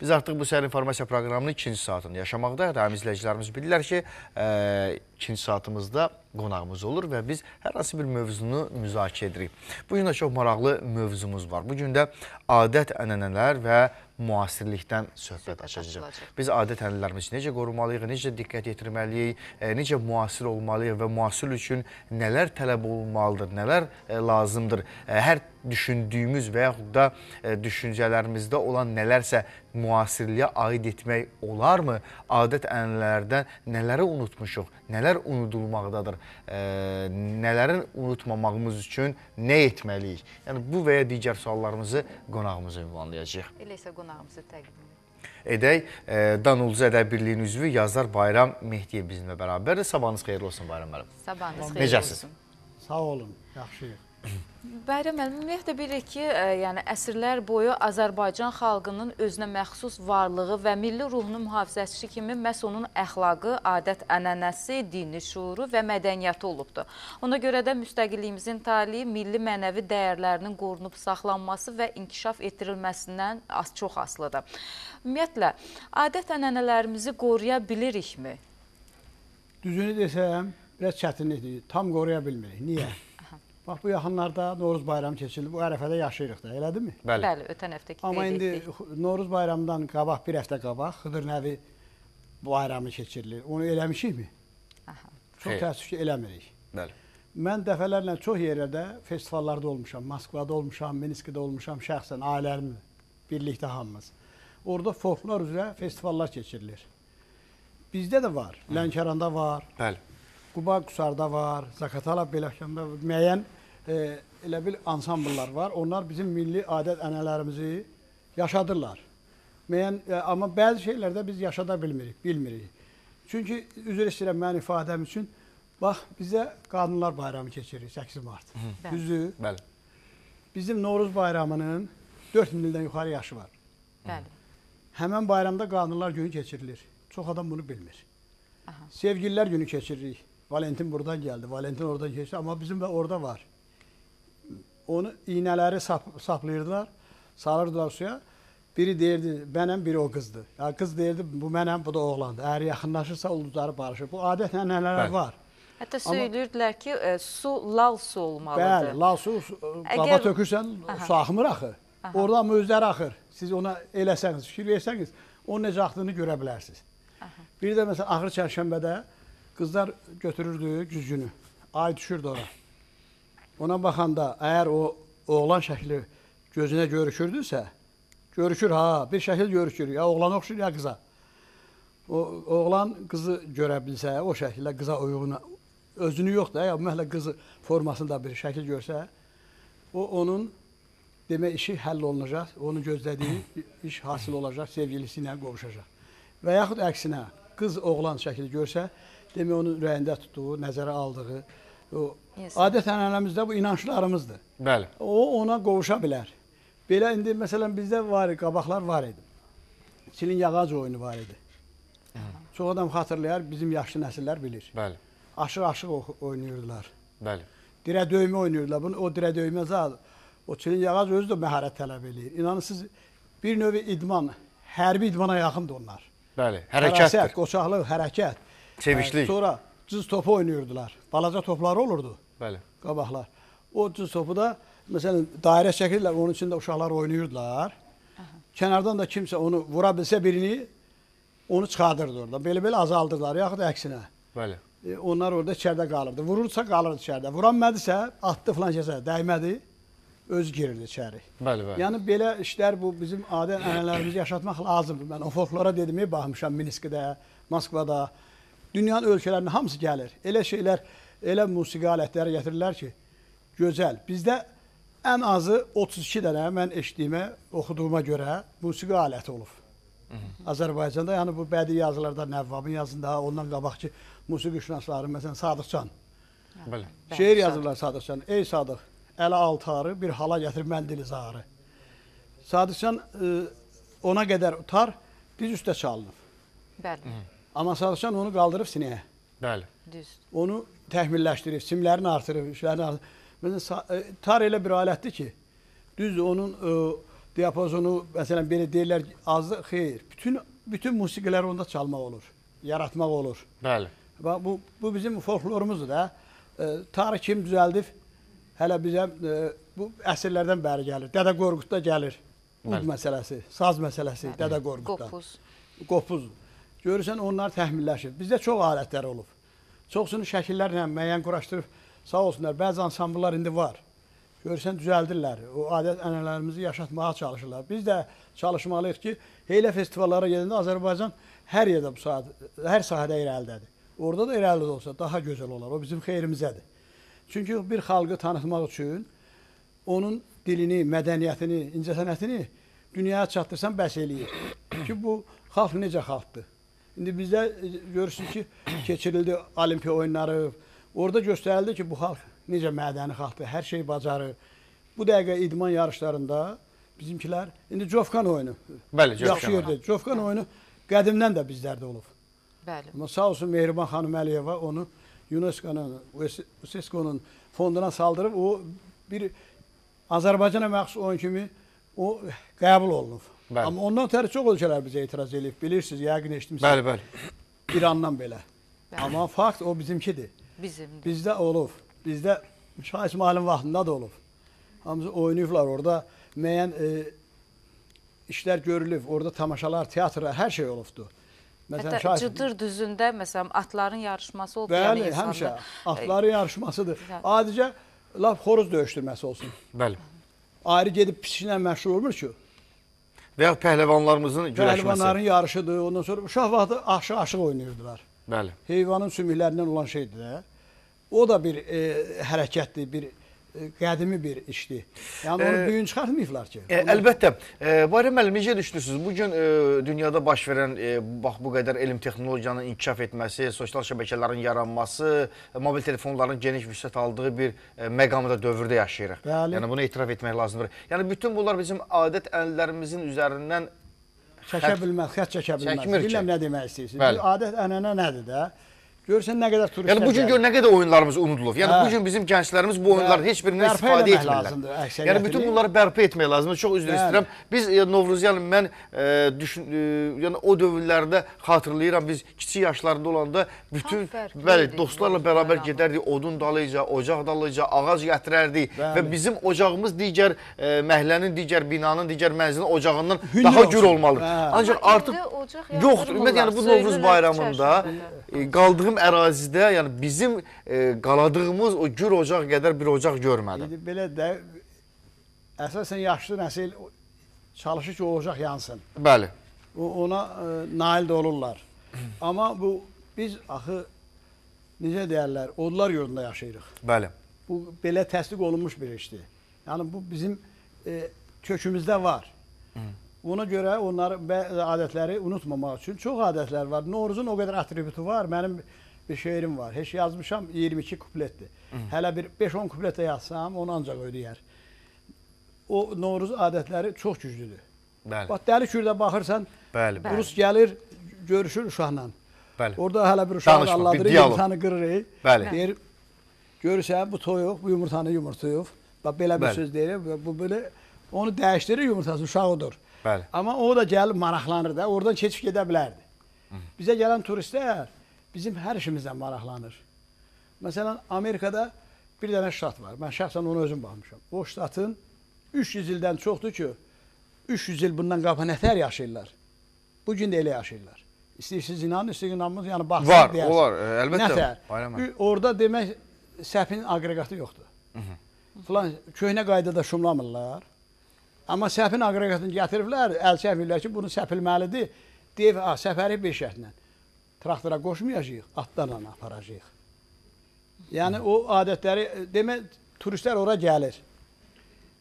Biz artıq bu səhər informasiya proqramının ikinci saatını yaşamaqdayıq. Həm izləyicilərimiz bilirlər ki, ə, ikinci saatımızda qonağımız olur və biz hər hansı bir mövzunu müzakirə edirik. Bu gün də çox maraqlı mövzumuz var. Bu gün də adət, ənənələr və müasirlikdən söhbət açacağıq. Biz adət ənənələrimizi necə qorumalıyıq, necə diqqət yetirməliyik, e, necə müasir olmalıyıq və müasir üçün nələr tələb olunmalıdır, nələr e, lazımdır. E, hər düşündüyümüz və yaxud da düşüncələrimizdə olan nələrsə müasirliyə aid etmək olarmı? Adət ənənələrdən nələri unutmuşuq, nələr unudulmaqdadır, nələrin unutmamağımız üçün nə etməliyik? Yəni bu və ya digər suallarımızı qonağımıza ünvanlayacağıq. Elə isə qonağımızı təqdim edək. Edək, e, Danulcu Ədəb Birliyinin üzvü Yazar Bayram Mehdiyev bizimlə bərabərdir. Sabahınız xeyirli olsun Bayram müəllim. Sabahınız xeyir Necəsiz? olsun. Sağ olun, yaxşıyıq. Bayram müəllim, ümumiyyətlə bilirik ki, ə, yəni əsrlər boyu Azərbaycan xalqının özünə məxsus varlığı və milli ruhunun mühafizəçisi kimi məhz onun əxlaqı, adət-ənənəsi, dini şuuru və mədəniyyəti olubdur. Ona görə də müstəqilliyimizin talihi milli mənəvi dəyərlərinin qorunub saxlanması və inkişaf etdirilməsindən az çox asılıdır. Ümumiyyətlə, adət-ənənələrimizi qoruya bilirikmi? Düzünü desəm, biraz çətinlikdir. Tam qoruya bilmirik. Niyə? Bax, bu yaxınlarda Noruz bayramı keçirildi. Bu ərəfədə yaşayırıq da, elədirmi? Bəli. Bəli, ötən həftə Amma qeyd indi etdik. Noruz bayramından qabaq, bir həftə qabaq Xıdır Nəvi bayramı keçirilir. Onu eləmişikmi? Aha. Çox Xeyr. təəssüf ki, eləmirik. Bəli. Mən dəfələrlə çox yerlərdə festivallarda olmuşam. Moskvada olmuşam, Minskdə olmuşam şəxsən, ailəmlə birlikdə hamımız. Orada folklor üzrə festivallar keçirilir. Bizdə də var. Lənkəranda var, Bəli. Quba Qusarda var, Zakatala Beləkanda müəyyən e, elə bil ansambllar var. Onlar bizim milli adət ənənələrimizi yaşadırlar. Müəyyən e, amma bəzi şeylərdə biz yaşada bilmirik, bilmirik. Çünki üzr istəyirəm mənim ifadəm üçün. Bax bizdə Qanunlar Bayramı keçiririk 8 mart. Düzdür? Bəli. Bizim Novruz bayramının 4000 ildən yuxarı yaşı var. Bəli. Həmən bayramda Qanunlar günü keçirilir. Çox adam bunu bilmir. Aha. Sevgililər günü keçiririk. Valentin buradan gəldi, Valentin oradan keçdi, amma bizim də orada var. Onu iynələri sap, saplayırdılar, salırdılar suya. Biri deyirdi, mənəm, biri o qızdır. Ya qız deyirdi, bu mənəm, bu da oğlandır. Əgər yaxınlaşırsa ulduzları barışır. Bu adət ənənələr Bəli. var. Hətta söyləyirdilər ki, ə, su lal su olmalıdır. Bəli, la su, su qaba Əgər- tökürsən, su axmır axı. Oradan mözləri axır. Siz ona eləsəniz, fikir versəniz, onun necə axdığını görə bilərsiniz. Bir də məsələn axır çərşənbədə qızlar götürürdü güzgünü. Ay düşürdü ora. Ona baxanda əgər o oğlan şəkli gözünə görükürdüsə, görükür ha, bir şəkil görükür. Ya oğlana oxşur ya qıza. O oğlan qızı görə bilsə, o şəkildə qıza uyğun özünü yox da, ya ümumiyyətlə qızı formasında bir şəkil görsə, o onun demək işi həll olunacaq, onun gözlədiyi iş hasil olacaq, sevgilisi ilə qovuşacaq. Və yaxud əksinə, qız oğlan şəkli görsə, demək onun ürəyində tutduğu, nəzərə aldığı o İnsan. adət ənənəmizdə bu inanclarımızdır. Bəli. O ona qovuşa bilər. Belə indi məsələn bizdə var, idi, qabaqlar var idi. Çilin yağac oyunu var idi. Çox adam xatırlayar, bizim yaşlı nəsillər bilir. Bəli. Aşıq-aşıq ox- oynayırdılar. Bəli. Dirə döymə oynayırdılar. Bunu o dirə döymə zad o çilin yağac özü də məharət tələb eləyir. İnanırsınız bir növ idman, hərbi idmana yaxındır onlar. Bəli. Hərəkətdir. qoçaqlıq, hərəkət. Çeviklik. Hə, Sonra cız topu oynayırdılar. Balaca topları olurdu Bəli. qabaqlar. O cız topu da məsələn dairə çəkirlər, onun içində uşaqlar oynayırdılar. Kənardan da kimsə onu vura bilsə birini onu çıxardırdı oradan. Belə-belə azaldırdılar, yaxud əksinə. Bəli. E, onlar orada içəridə qalırdı. Vurursa qalırdı içəridə. Vuranmədisə, atdı filan kəsə, dəymədi, öz girirdi içəri. Bəli, bəli. Yəni belə işlər bu bizim adət ənənələrimizi yaşatmaq lazımdır. Mən o folklora dedimə baxmışam Minskdə, Moskvada. Dünyanın ölkələrinin hamısı gəlir. Elə şeylər, elə musiqi alətləri gətirirlər ki, gözəl. Bizdə ən azı 32 dənə mən eşitdiyimə, oxuduğuma görə musiqi aləti olub. Azərbaycanda, yəni bu bədii yazılarda Nəvvabın yazında, ondan qabaqki musiqişünasları, məsələn Sadıqcan. Bəli. Şeir yazırlar Sadıqcan. Ey Sadıq, ələ altarı bir hala gətir məndili zarı. Sadıqcan e, ona qədər utar, diz üstə çalınıb. Bəli, Amma Sadıqcan onu qaldırıb sinəyə. Bəli. düz. Onu təhmilləşdirib, simlərini artırıb, işlərini artırıb. Məsələn, e, tar elə bir alətdir ki, düzdür onun e, diapazonu, məsələn belə deyirlər azdır, xeyr. Bütün bütün musiqilər onda çalmaq olur, yaratmaq olur. Bəli. Və bu bu bizim folklorumuzdur da. E, tarix kim düzəldib? Hələ bizə e, bu əsrlərdən bəri gəlir. Dədə Qorqudda gəlir. Ud Bəli. məsələsi, saz məsələsi, Dədə Qorqudda. Qopuz. Qopuz. Görürsən onlar təhmilləşir. Bizdə çox alətlər olub. Çoxsunu şəkillərlə müəyyən quraşdırıb sağ olsunlar. Bəzi ansambllar indi var. Görürsən düzəldirlər. O adət ənənələrimizi yaşatmağa çalışırlar. Biz də çalışmalıyıq ki, Heylə festivallara gedəndə Azərbaycan hər yerdə bu saat hər sahədə irəlidədir. Orada da irəli olsa daha gözəl olar. O bizim xeyrimizədir. Çünki bir xalqı tanıtmaq üçün onun dilini, mədəniyyətini, incəsənətini dünyaya çatdırsan bəs eləyir. ki bu xalq necə xalqdır? İndi bizdə e, görürsünüz ki, keçirildi olimpiya oyunları. Orada göstərildi ki, bu xalq necə mədəni xalqdır, hər şeyi bacarır. Bu dəqiqə idman yarışlarında bizimkilər indi Cofkan oyunu. Bəli, Cofkan Yaxşı yerdə. Cofkan oyunu qədimdən də bizlərdə olub. Bəli. Amma sağ olsun Mehriban xanım Əliyeva onu UNESCO-nun, UNESCO-nun fonduna saldırıb o bir Azərbaycana məxsus oyun kimi o qəbul olunub. Bəli. Amma ondan təri çox ölkələr bizə etiraz edib. Bilirsiniz, yəqin eşitmisiniz. Bəli, bəli. İrandan belə. Bəli. Amma fakt o bizimkidir. Bizim. Bizdə olub. Bizdə Şah İsmailin vaxtında da olub. Hamısı oynayıblar orada müəyyən e, işlər görülüb. Orada tamaşalar, teatrlar, hər şey olubdu. Hətta Şah- Cıdır düzündə məsələn atların yarışması olub. Bəli, yəni həmişə atların yarışmasıdır. Adicə lap xoruz döyüşdürməsi olsun. Bəli. Ayrı gedib pişiklə məşğul olmur ki. Və ya pəhləvanlarımızın güləşməsi. Pəhlivanların yarışıdır. Ondan sonra uşaq vaxtı aşıq-aşıq oynayırdılar. Bəli. Heyvanın sümüklərindən olan şeydir də. O da bir e, hərəkətdir, bir qədimi bir işdir. Yəni onu E, bu gün çıxartmayıblar ki. E, əlbəttə. E, Bayram müəllim necə düşünürsünüz? Bu gün e, dünyada baş verən e, bax bu qədər elm texnologiyanın inkişaf etməsi, sosial şəbəkələrin yaranması, e, mobil telefonların geniş vüsət aldığı bir e, məqamda dövrdə yaşayırıq. Bəli. Yəni bunu etiraf etmək lazımdır. Yəni bütün bunlar bizim adət ənənələrimizin üzərindən çəkə bilməz, xətt çəkə bilməz. Bilmirəm nə demək istəyirsiniz. Bəli. Bir adət ənənə nədir də? Görsən nə qədər turistlər. Yəni bu gün gör nə qədər oyunlarımız unudulub. Yəni Hə. bu gün bizim gənclərimiz bu oyunların heç birindən istifadə etmirlər. lazımdır. Yəni bütün bunları bərpa etmək lazımdır. Çox üzr istəyirəm. Biz Novruzyan mən e, düşün e, yəni o dövrlərdə xatırlayıram biz kiçik yaşlarında olanda bütün bəli dostlarla bərabər gedərdik odun dalıca, ocaq dalıca, ağac gətirərdik və bizim ocağımız digər e, məhəllənin, digər binanın, digər mənzilin ocağından daha gür olmalıdır. Ancaq artıq yoxdur. Ümumiyyətlə yəni bu Novruz bayramında e, qaldığım ərazidə, yəni bizim e, qaladığımız o gür ocaq qədər bir ocaq görmədim. İndi belə də əsasən yaşlı nəsil çalışır ki, o ocaq yansın. Bəli. O ona ə, nail də olurlar. Amma bu biz axı necə deyərlər, odlar yurdunda yaşayırıq. Bəli. Bu belə təsdiq olunmuş bir işdir. Yəni bu bizim e, kökümüzdə var. Ona görə onları bəzi adətləri unutmamaq üçün çox adətlər var. Novruzun o qədər atributu var. Mənim bir şeirim var. Heç yazmışam 22 kupletdir. Hələ bir 5-10 kuplet də yazsam onu ancaq ödəyər. O Novruz adətləri çox güclüdür. Bəli. Bax Dəli Kürdə baxırsan, Bəli. Bəli. Rus gəlir, görüşür uşaqla. Bəli. Orada hələ bir uşaq Danışma, bir alladır, diyaloq. yumurtanı qırır. Bəli. Deyir, görürsən bu toyuq, bu yumurtanı yumurtuyub. Bax belə bir Bəli. söz deyir, bu belə onu dəyişdirir yumurtası uşaq odur. Bəli. Amma o da gəlib maraqlanır da, oradan keçib gedə bilərdi. Bizə gələn turistlər bizim hər işimizdən maraqlanır. Məsələn, Amerikada bir dənə ştat var. Mən şəxsən onu özüm baxmışam. O ştatın 300 ildən çoxdur ki, 300 il bundan qabaq nətər yaşayırlar. Bu gün də elə yaşayırlar. İstəyirsiniz inanın, istəyirsiniz inanmırsınız, yəni baxsın Var, deyərsiniz. olar, e, əlbəttə. Nətər? Orada demək səpin aqreqatı yoxdur. Falan köhnə qaydada şumlamırlar. Amma səpin aqreqatını gətiriblər, əl çəkmirlər ki, bunu səpilməlidir. Deyib, "A, səfəri bir şərtlə. Traktora qoşmayacağıq, atlarla aparacağıq." Yəni o adətləri demək turistlər ora gəlir.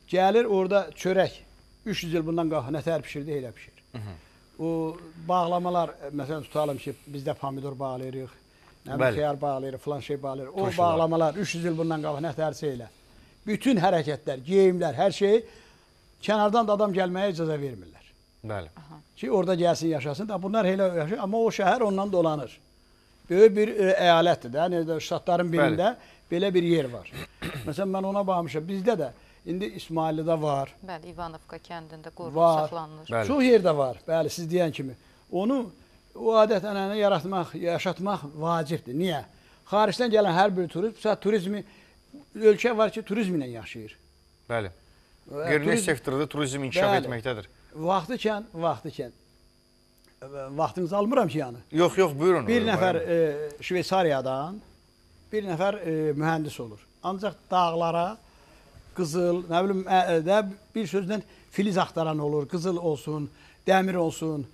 Gəlir orada çörək 300 il bundan qabaq nətər bişirdi, elə bişir. O bağlamalar e, məsələn tutalım ki, bizdə pomidor bağlayırıq, nə bilim xiyar bağlayırıq, falan şey bağlayırıq. O Turşular. bağlamalar 300 il bundan qabaq nətərsə elə. Bütün hərəkətlər, geyimlər, hər şey kənardan da adam gəlməyə icazə vermirlər. Bəli. Ki orada gəlsin, yaşasın. Da bunlar elə yaşayır, amma o şəhər ondan dolanır. Böyük bir e, əyalətdir də, necə ştatların birində belə bir yer var. Məsələn mən ona baxmışam. Bizdə də İndi İsmaillidə var. Bəli, İvanovka kəndində qorunub saxlanılır. Bəli. Çox yerdə var. Bəli, siz deyən kimi. Onu o adət-ənənəni yaratmaq, yaşatmaq vacibdir. Niyə? Xaricdən gələn hər bir turist, məsələn, turizmi ölkə var ki, turizmlə yaşayır. Bəli. Qeyri-neft turizm- sektorunda turizm inkişaf Bəli. etməkdədir. Vaxtı ikən, vaxtı ikən. e, Vaxtınızı almıram ki, yəni. Yox, yox, buyurun. Bir nəfər e, Şveysariyadan bir nəfər e, mühəndis olur. Ancaq dağlara qızıl, nə bilim, ə, də bir sözlə filiz axtaran olur. Qızıl olsun, dəmir olsun,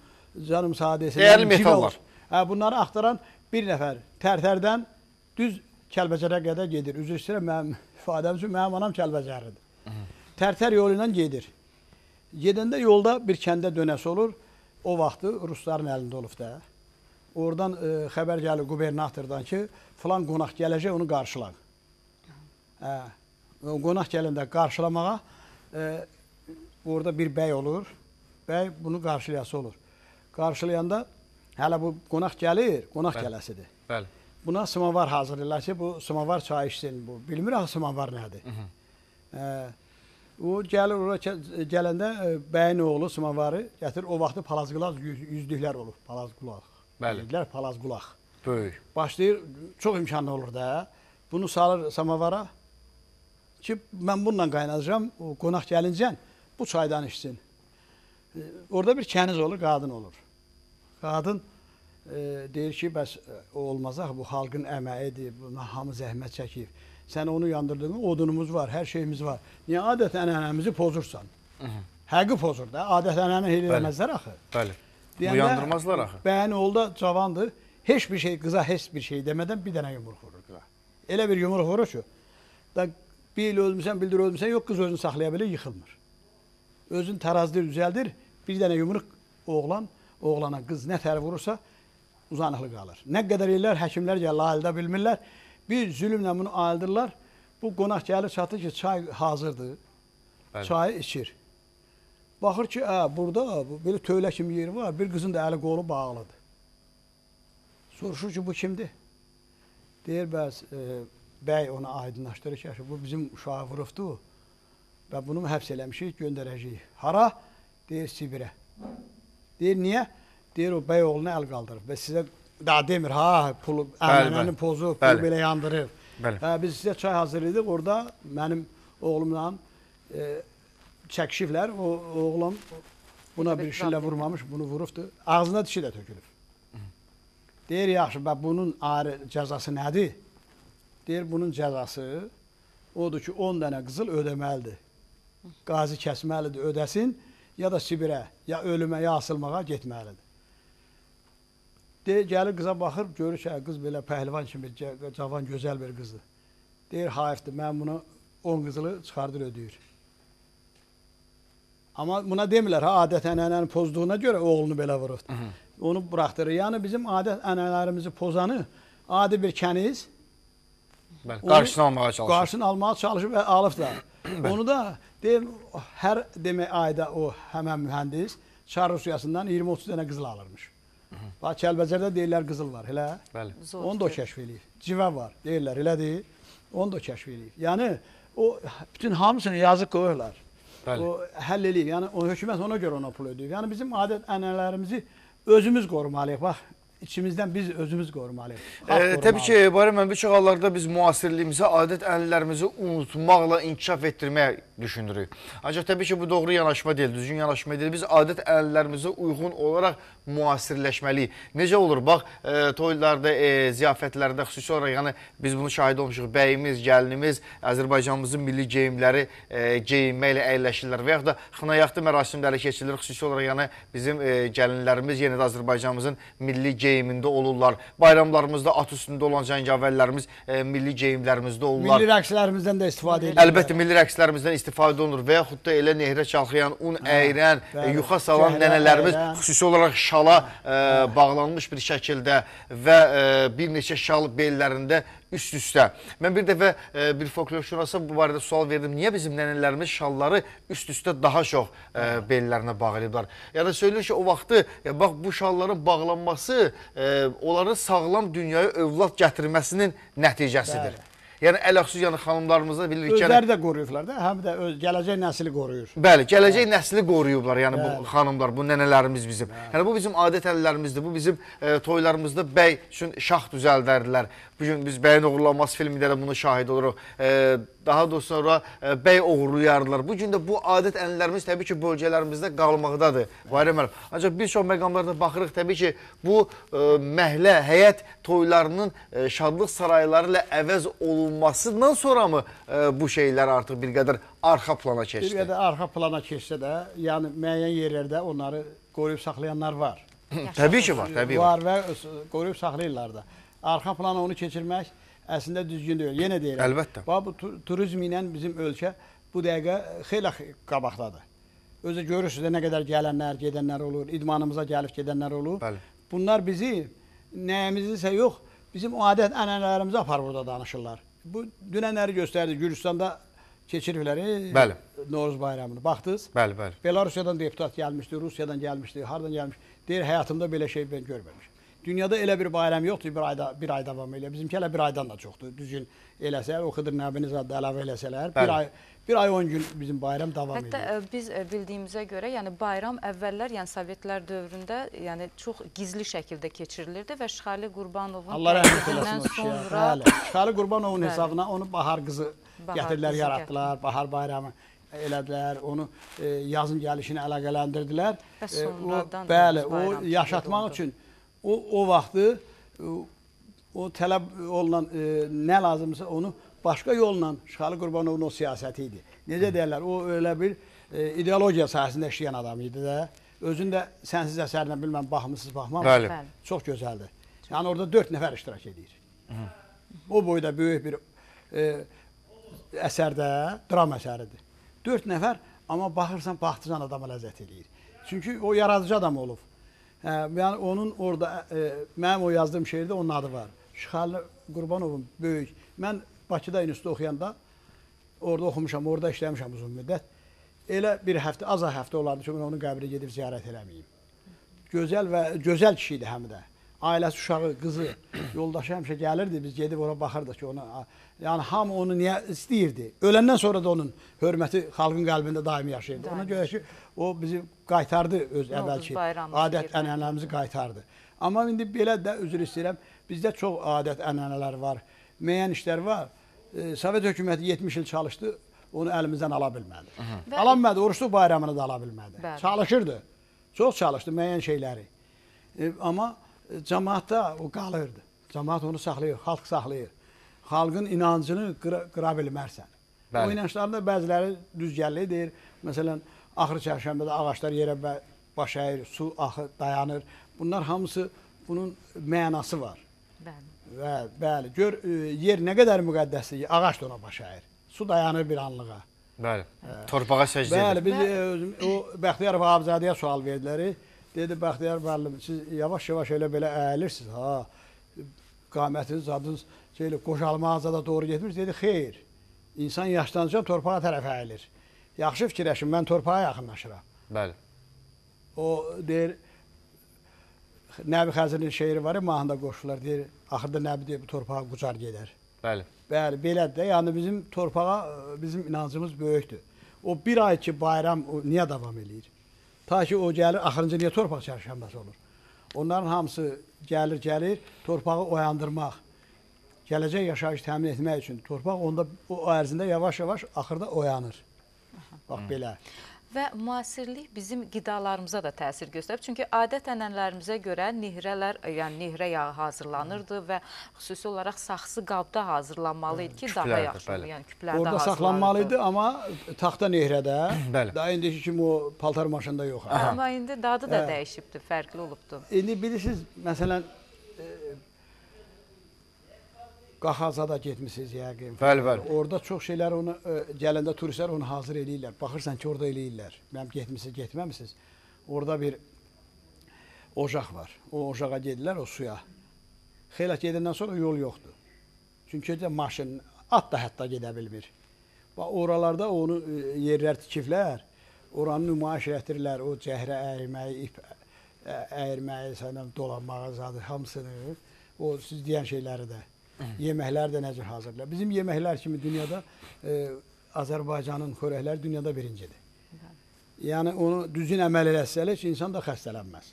canım sağ desin. Dəyərli metallar. Hə, bunları axtaran bir nəfər Tərtərdən düz Kəlbəcərə qədər gedir. Üzr istəyirəm, mənim ifadəm üçün mənim anam Kəlbəcərlidir. Tərtər yolu ilə gedir. Gedəndə yolda bir kəndə dönəsi olur. O vaxtı rusların əlində olub da. Oradan e, xəbər gəlir qubernatordan ki, filan qonaq gələcək, onu qarşıla. Hə. Qonaq gələndə qarşılamağa e, orada bir bəy olur. Bəy bunu qarşılayası olur. Qarşılayanda hələ bu qonaq gəlir, qonaq Bəli. gələsidir. Bəli. Buna samavar hazırlayırlar ki, bu samavar çay içsin bu. Bilmir axı samavar nədir. Hə. O gəlir ora kə- gələndə e, bəyin oğlu samavarı gətir. O vaxtı palazqulaq yüz- yüzlüklər olub. Palazqulaq. Bəli. Dedilər palazqulaq. Böyük. Başlayır çox imkanlı olur da. Bunu salır samavara ki mən bununla qaynadacağam. O qonaq gəlincə bu çaydan içsin. E, Orada bir kəniz olur, qadın olur. Qadın e, deyir ki, bəs e, olmaz axı bu xalqın əməyidir. Buna hamı zəhmət çəkib. Sən onu yandırdın, odunumuz var, hər şeyimiz var. Niyə adət-ənənəmizi pozursan? Həqqi pozur da. Adət-ənənə elə Bəli. eləməzlər axı. Bəli. Deyəndə, Uyandırmazlar axı. Bəyin oğlu da cavandır. Heç bir şey qıza heç bir şey demədən bir dənə yumruq vurur qıza. Elə bir yumruq vurur ki, da bir il ölmüsən, bildir ölmüsən, yox qız özünü saxlaya bilir, yıxılmır. Özün tarazdır, düzəldir. Bir dənə yumruq oğlan, oğlana qız nə tər vurursa uzanıqlı qalır. Nə qədər illər həkimlər gəlir, ailədə bilmirlər. Bir zülmlə bunu ayıldırlar. Bu qonaq gəlir çatır ki, çay hazırdır. Bəli. Çayı içir. Baxır ki, hə, burada bu belə tövlə kimi yeri var. Bir qızın da əli qolu bağlıdır. Soruşur ki, bu kimdir? Deyir, bəs e, bəy ona aydınlaşdırır ki, bu bizim uşağı vurubdu və bunu həbs eləmişik, göndərəcəyik. Hara? Deyir, Sibirə. Deyir, niyə? Deyir, o bəy oğluna əl qaldırıb və sizə daha demir, ha, pulu, pozub, Bəli. pulu belə yandırıb. Bəli. Hə, biz sizə çay hazırladıq, orada mənim oğlumla e, çəkişiblər. O oğlan buna bir şillə vurmamış, bunu vurubdu. Ağzına dişi də tökülüb. Deyir, yaxşı, bax bunun ayrı cəzası nədir? Deyir, bunun cəzası odur ki, 10 dənə qızıl ödəməlidir. Qazi kəsməlidir, ödəsin, ya da Sibirə, ya ölümə, ya asılmağa getməlidir. Deyir, gəlir qıza baxır, görür ki, qız belə pəhlivan kimi ca- cavan, gözəl bir qızdır. Deyir, hayırdır, mən bunu 10 qızılı çıxardır ödəyir. Amma buna demirlər, ha, adət-ənənəni pozduğuna görə oğlunu belə vurub. Onu buraxdırır. Yəni bizim adət-ənənələrimizi pozanı adi bir kəniz Bəli. Qarşısını almağa çalışır. qarşısını almağa çalışıb və alıb da. Onu da deyim hər demək ayda o həmən mühəndis Çar Rusiyasından 20-30 dənə qızıl alırmış. Bax Kəlbəcərdə deyirlər qızıl var, elə. Bəli. Onu da kəşf eləyib. Civə var, deyirlər, elədir. Onu da kəşf eləyib. Yəni o bütün hamısını yazıb qoyurlar. Bəli. O həll eləyib. Yəni o hökumət ona görə ona pul ödəyir. Yəni bizim adət-ənənələrimizi özümüz qorumalıyıq. Bax, içimizdən biz özümüz qorumalıyıq. E, təbii ki. Bayram müəllim, bir çox hallarda biz müasirliyimizi, adət-ənənələrimizi unutmaqla inkişaf etdirməyə düşünürük. Ancaq təbii ki, bu doğru yanaşma deyil, düzgün yanaşma deyil. Biz adət-ənənələrimizə uyğun olaraq müasirləşməliyik. Necə olur? Bax, e, toylarda, e, ziyafətlərdə xüsusi olaraq yəni biz bunu şahid olmuşuq. Bəyimiz, gəlinimiz Azərbaycanımızın milli geyimləri e, geyinməklə əyləşirlər və yaxud da xınayaxtı mərasimləri keçirilir. Xüsusi olaraq yəni bizim e, gəlinlərimiz yenə də Azərbaycanımızın milli geyimində olurlar. Bayramlarımızda at üstündə olan cəngavərlərimiz e, milli geyimlərimizdə olurlar. Milli rəqslərimizdən də istifadə edirlər. Əlbəttə milli rəqslərimizdən istifadə olunur və yaxud da elə nehrə çalxayan, un əyirən, e, bəli. yuxa salan Cəhlə nənələrimiz əyirən. xüsusi olaraq şala e, bağlanmış bir şəkildə və e, bir neçə şal bellərində üst-üstə. Mən bir dəfə e, bir folklorşünasa bu barədə sual verdim. Niyə bizim nənələrimiz şalları üst-üstə daha çox e, bellərinə bağlayıblar? Ya da söyləyilir ki, o vaxtı ya bax bu şalların bağlanması e, onların sağlam dünyaya övlad gətirməsinin nəticəsidir. Bəli. Yəni ələxüsus yəni xanımlarımız da bilirik ki, Özləri də qoruyublar da, həm də öz gələcək nəsli qoruyur. Bəli, gələcək nəsli qoruyublar. Yəni bu Bəli. xanımlar, bu nənələrimiz bizim. Yəni bu bizim adət-ənənələrimizdir. Bu bizim e, toylarımızda bəy üçün şax düzəldərdilər. Bu gün biz bəyin oğurlanması filmində də bunu şahid oluruq. E, daha da sonra e, bəy oğurlayardılar. Bu gün də bu adət-ənənələrimiz təbii ki, bölgələrimizdə qalmaqdadır. Bayram müəllim. Ancaq bir çox məqamlarda baxırıq təbii ki, bu e, məhlə, həyət toylarının e, şadlıq sarayları ilə əvəz olunmasından sonra mı e, bu şeylər artıq bir qədər arxa plana Bir keçdi? qədər arxa plana keçsə də, yəni müəyyən yerlərdə onları qoruyub saxlayanlar var. Təbii ki var, təbii var. var və qoruyub saxlayırlar da. Arxa plana onu keçirmək əslində düzgün deyil. Yenə deyirəm. Əlbəttə. Bax bu tu- turizm ilə bizim ölkə bu dəqiqə xeyli qabaqdadır. Özü görürsüz də nə qədər gələnlər, gedənlər olur, idmanımıza gəlib gedənlər olur. Bəli. Bunlar bizi nəyimizdirsə yox, bizim o adət ənənələrimizi apar burada danışırlar. Bu dünənləri göstərdi Gürcüstanda keçiriblər. e, Bəli. Novruz bayramını. Baxdınız? Bəli, bəli. Belarusiyadan deputat gəlmişdi, Rusiyadan gəlmişdi, hardan gəlmiş. Deyir həyatımda belə şey mən görməmişəm. Dünyada elə bir bayram yoxdur, bir ayda bir ay davam elə. Bizimki elə bir aydan da çoxdur. Düzgün eləsələr, o Xıdır Nəbini zad əlavə eləsələr, Bəli. bir ay bir ay 10 gün bizim bayram davam Hətta edir. ə, biz ə, bildiyimizə görə, yəni bayram əvvəllər, yəni Sovetlər dövründə, yəni çox gizli şəkildə keçirilirdi və Şıxali Qurbanovun Allah rəhmət eləsin sonra Bəli. Şalı Qurbanovun hesabına onu Bahar qızı Bahar gətirdilər, qızı yaratdılar. Bahar bayramı elədilər, onu e, yazın gəlişini əlaqələndirdilər. Və E, o, sonradan bəli, o yaşatmaq oldu. üçün o o vaxtı o, o tələb olunan e, nə lazımsa onu başqa yolla Şıxalı Qurbanovun o siyasəti idi. Necə deyirlər, o elə bir e, ideologiya sahəsində işləyən adam idi də. Özündə sənsiz əsərinə bilməm baxmısınız, baxmamısınız. Çox gözəldir. Yəni orada 4 nəfər iştirak edir. O boyda böyük bir e, əsərdə, dram əsəridir. 4 nəfər, amma baxırsan, baxdıran adama ləzzət eləyir. Çünki o yaradıcı adam olub. Hə, yəni onun orada e, mənim o yazdığım şeirdə onun adı var. Şıxalı Qurbanovun böyük. Mən Bakıda institutda oxuyanda orada oxumuşam, orada işləmişəm uzun müddət. Elə bir həftə, az həftə olardı ki, mən onun qəbrinə gedib ziyarət eləməyim. Gözəl və gözəl kişi idi həm də. Ailəsi, uşağı, qızı, yoldaşı həmişə gəlirdi, biz gedib ora baxırdıq ki, ona yəni hamı onu niyə istəyirdi? Öləndən sonra da onun hörməti xalqın qəlbində daimi yaşayırdı. Ona görə ki, o bizi qaytardı öz Novruz əvvəlki adət ənənələrimizi qaytardı. Amma indi belə də üzr istəyirəm, bizdə çox adət ənənələr var, müəyyən işlər var. E, Sovet hökuməti 70 il çalışdı, onu əlimizdən ala bilmədi. Və- Ala bilmədi, oruçluq bayramını da ala bilmədi. Bəli. Çalışırdı. Çox çalışdı müəyyən şeyləri. E, amma cəmaatda o qalırdı. Cəmaat onu saxlayır, xalq saxlayır. Xalqın inancını qıra, qıra bilmərsən. Bəli. O inancların da bəziləri düz gəlli deyir. Məsələn, axır çərşənbədə ağaclar yerə baş əyir, su axı dayanır. Bunlar hamısı bunun mənası var. Bəli. Və bəli, gör e, yer nə qədər müqəddəsdir, ağac da ona baş əyir. Su dayanır bir anlığa. Bəli. Torpağa səcdə Bəli, edir. biz e, o Bəxtiyar Vahabzadəyə sual verdilər. Dedi Bəxtiyar müəllim, siz yavaş-yavaş elə belə əyilirsiniz, ha. Qamətiniz, adınız şeylə qoşalmağınıza da doğru getmir. Dedi, xeyr. İnsan yaşlanınca torpağa tərəf əyilir. Yaxşı fikirləşin, mən torpağa yaxınlaşıram. Bəli. O deyir Nəbi Xəzirin şeiri var mahnıda qoşurlar, deyir, axırda Nəbi deyir, bu torpağa qucar gedər. Bəli. Bəli, belədir də. Yəni bizim torpağa bizim inancımız böyükdür. O bir ay ki bayram o, niyə davam eləyir? Ta ki o gəlir, axırıncı niyə torpaq çərşənbəsi olur? Onların hamısı gəlir, gəlir torpağı oyandırmaq, gələcək yaşayış təmin etmək üçün torpaq onda o ərzində yavaş-yavaş axırda oyanır. Bax belə. Və müasirlik bizim qidalarımıza da təsir göstərib. Çünki adət-ənənələrimizə görə nihrələr, yəni nihrə yağı hazırlanırdı və xüsusi olaraq saxsı qabda hazırlanmalı idi ki, daha Küplərdə, yaxşı, bəli. yəni küplərdə Orada saxlanmalı idi, amma taxta nehrədə. Bəli. Daha indiki kimi o paltar maşında yox. Amma indi dadı da Hə. dəyişibdi, fərqli olubdu. İndi bilirsiniz, məsələn, e, Qaxazada getmisiniz yəqin. Bəli, bəli. Orada çox şeylər onu e, gələndə turistlər onu hazır eləyirlər. Baxırsan ki, orada eləyirlər. Mənim getmisiniz, getməmisiniz. Orada bir ocaq var. O ocağa gedirlər o suya. Xeyli gedəndən sonra yol yoxdur. Çünki də maşın, at da hətta gedə bilmir. Bax oralarda onu e, yerlər tikiblər. Oranı nümayiş etdirirlər. O cəhrə əyirməyi, ip ə- əyirməyi, sənəm dolanmağı zadı hamısını. O siz deyən şeyləri də. Yeməklər də necə hazırlayır. Bizim yeməklər kimi dünyada e, Azərbaycanın xörəkləri dünyada birincidir. Yəni onu düzgün əməl eləsələr heç insan da xəstələnməz.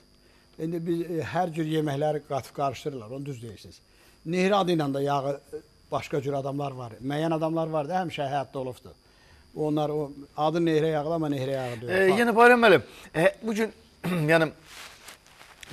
İndi biz e, hər cür yeməkləri qatıb qarışdırırlar, onu düz deyirsiniz. Nehri adı ilə də yağı e, başqa cür adamlar var. Müəyyən adamlar var da həmişə həyatda olubdur. Onlar o adı nehrə yağı amma nehrə yağı deyil. E, yəni Bayram müəllim, e, bu gün yəni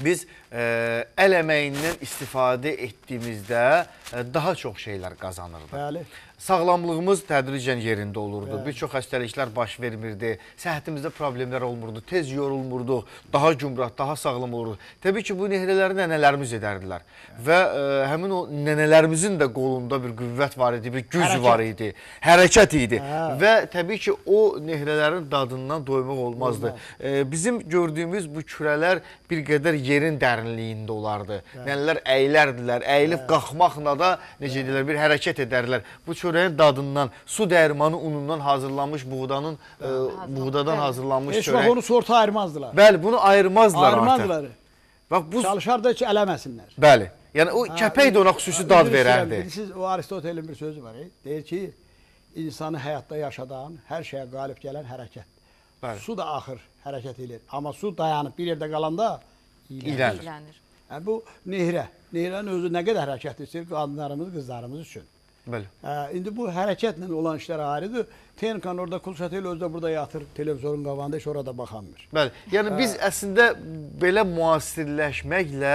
biz e, əl əməyindən istifadə etdiyimizdə e, daha çox şeylər qazanırdıq. Bəli. Sağlamlığımız tədricən yerində olurdu. Bəli. Bir çox xəstəliklər baş vermirdi. Səhhətimizdə problemlər olmurdu. Tez yorulmurduq. Daha gümrah, daha sağlam olurduq. Təbii ki, bu nehrələri nənələrimiz edərdilər. Və e, həmin o nənələrimizin də qolunda bir qüvvət var idi, bir güc Hərəkət. var idi, hərəkət idi. Hə. Və təbii ki, o nehrələrin dadından doymaq olmazdı. E, bizim gördüyümüz bu kürələr bir qədər yerin dərinliyində olardı. Nənələr əyilərdilər, əyilib qalxmaqla da necə deyirlər, bir hərəkət edərdilər. Bu çörəyin dadından, su dərmanı unundan hazırlanmış buğdanın e, buğdadan Bəli. hazırlanmış Heç vaxt çörək. onu sorta ayırmazdılar. Bəli, bunu ayırmazdılar artıq. Ayırmazdılar. Bax bu Çalışar da ki, eləməsinlər. bəli. Yəni o kəpək də ona xüsusi dad Üzr istəyirəm, verərdi. Bilirsiniz, o Aristotelin bir sözü var. E? Deyir ki, insanı həyatda yaşadan, hər şeyə qalib gələn hərəkət. Bəli. Su da axır, hərəkət edir. Amma su dayanıb bir yerdə qalanda iylənir. İylənir. Hə, bu nehrə. Nehrənin özü nə qədər hərəkət istəyir qadınlarımız, qızlarımız üçün. Bəli. İndi bu hərəkətlə olan işlər ayrıdır. Tenkan orada Kulşatel özü də burada yatır, televizorun qabağında heç orada baxamır. Bəli. Yəni biz əslində belə müasirləşməklə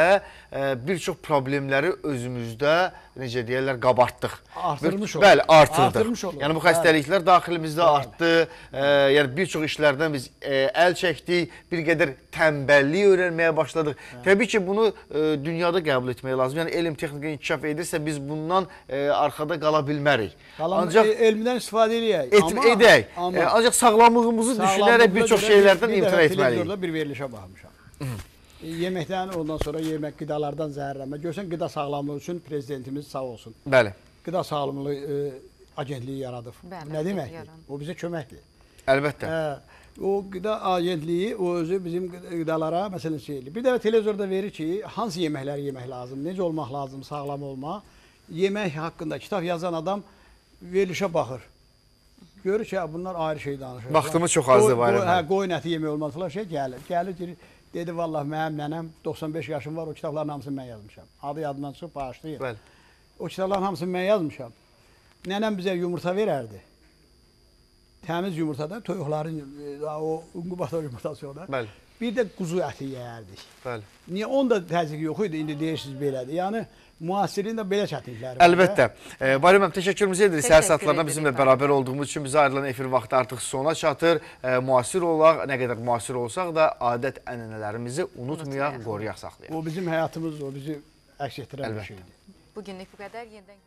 ə, bir çox problemləri özümüzdə necə deyirlər qabartdıq. Artırmış olur. Bəli, artırdıq. Artırmış olur. Yəni bu Bəli. xəstəliklər daxilimizdə artdı. Ə, yəni bir çox işlərdən biz ə, əl çəkdik, bir qədər tənbəllik öyrənməyə başladıq. Təbii ki, bunu ə, dünyada qəbul etmək lazım. Yəni elm texnika inkişaf edirsə biz bundan ə, arxada qala bilmərik. Qalan Ancaq el- elmdən istifadə eləyək. Et, edək. amma- Ə, ancaq sağlamlığımızı düşünərək bir çox şeylərdən imtina etməliyik. Televizorda bir verilişə baxmışam. E, Yeməkdən ondan sonra yemək qidalardan zəhərlənmə. Görsən qida sağlamlığı üçün prezidentimiz sağ olsun. Bəli. Qida sağlamlığı e, agentliyi yaradıb. Bəli, nə deməkdir? O bizə köməkdir. Əlbəttə. Hə, o qida agentliyi o özü bizim qidalara məsələn şey eləyir. Bir dəfə televizorda verir ki, hansı yeməkləri yemək lazım, necə olmaq lazım, sağlam olmaq. Yemək haqqında kitab yazan adam verilişə baxır. Görür ki, bunlar ayrı şey danışır. Vaxtımız çox azdır, müəllim. Hə, qoyun əti yemək olmaz falan şey gəlir. Gəlir deyir, dedi vallahi mənim nənəm 95 yaşım var, o kitabların hamısını mən yazmışam. Adı yadımdan çıxıb bağışlayır. Bəli. O kitabların hamısını mən yazmışam. Nənəm bizə yumurta verərdi. Təmiz yumurtadan toyuqların e, o inkubator yumurtası ona. Bəli. Bir də quzu əti yeyərdik. Bəli. Niyə onda təzyiq yox idi, indi deyirsiniz belədir. Yəni müasirin də belə çətinlikləri var. Əlbəttə. E, Bayram müəllim təşəkkürümüzü edirik. Səhər saatlarında bizimlə bərabər olduğumuz üçün bizə ayrılan efir vaxtı artıq sona çatır. E, müasir olaq, nə qədər müasir olsaq da adət ənənələrimizi unutmayaq, qoruyaq, saxlayaq. O bizim həyatımız, o bizi əks etdirən bir şeydir. Bugünlük bu qədər. Yenidən